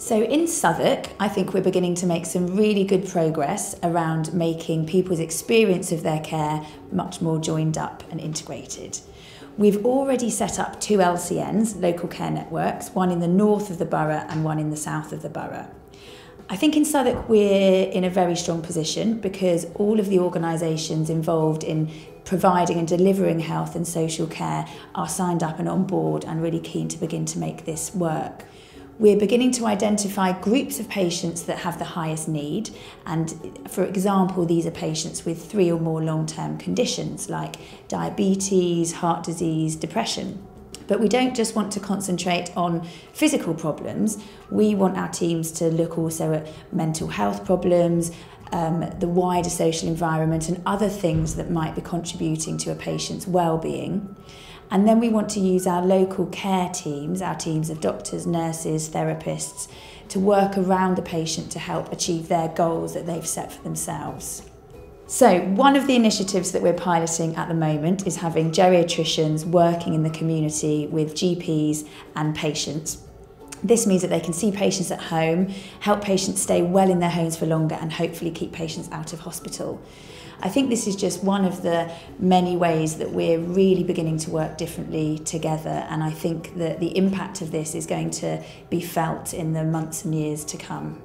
So in Southwark, I think we're beginning to make some really good progress around making people's experience of their care much more joined up and integrated. We've already set up two LCNs, local care networks, one in the north of the borough and one in the south of the borough. I think in Southwark we're in a very strong position because all of the organisations involved in providing and delivering health and social care are signed up and on board and really keen to begin to make this work. We're beginning to identify groups of patients that have the highest need and for example these are patients with three or more long-term conditions like diabetes, heart disease, depression. But we don't just want to concentrate on physical problems, we want our teams to look also at mental health problems, um, the wider social environment and other things that might be contributing to a patient's well-being. And then we want to use our local care teams, our teams of doctors, nurses, therapists, to work around the patient to help achieve their goals that they've set for themselves. So one of the initiatives that we're piloting at the moment is having geriatricians working in the community with GPs and patients This means that they can see patients at home, help patients stay well in their homes for longer and hopefully keep patients out of hospital. I think this is just one of the many ways that we're really beginning to work differently together and I think that the impact of this is going to be felt in the months and years to come.